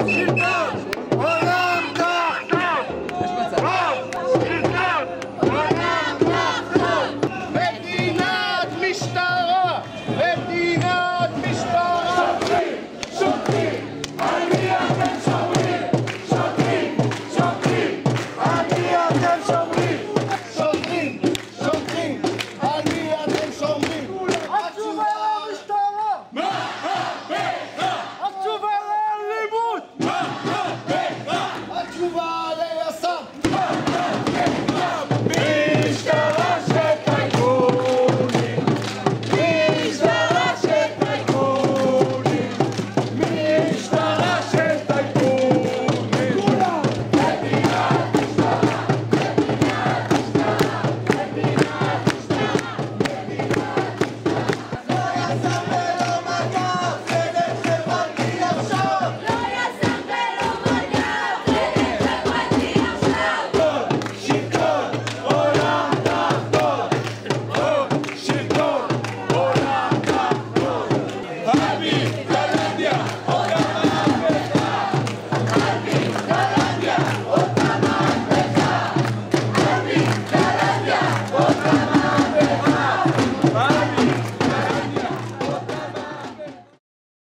Let's go.